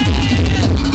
Brasil!